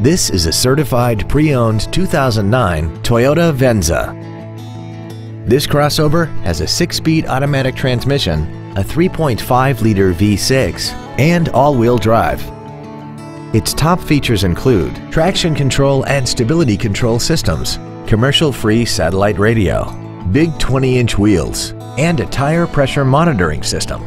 This is a certified pre-owned 2009 Toyota Venza. This crossover has a 6-speed automatic transmission, a 3.5-liter V6, and all-wheel drive. Its top features include traction control and stability control systems, commercial-free satellite radio, big 20-inch wheels, and a tire pressure monitoring system.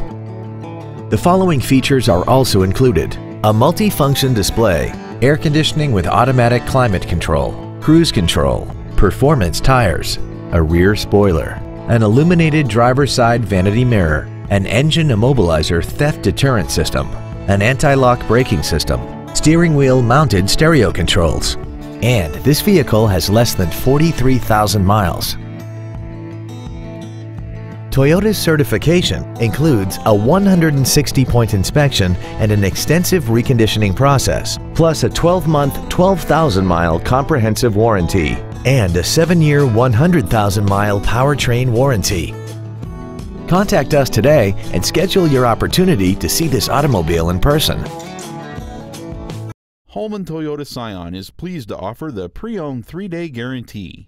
The following features are also included. A multi-function display, air conditioning with automatic climate control, cruise control, performance tires, a rear spoiler, an illuminated driver's side vanity mirror, an engine immobilizer theft deterrent system, an anti-lock braking system, steering wheel mounted stereo controls, and this vehicle has less than 43,000 miles. Toyota's certification includes a 160-point inspection and an extensive reconditioning process, plus a 12-month, 12,000-mile comprehensive warranty and a 7-year, 100,000-mile powertrain warranty. Contact us today and schedule your opportunity to see this automobile in person. Holman Toyota Scion is pleased to offer the pre-owned 3-day guarantee.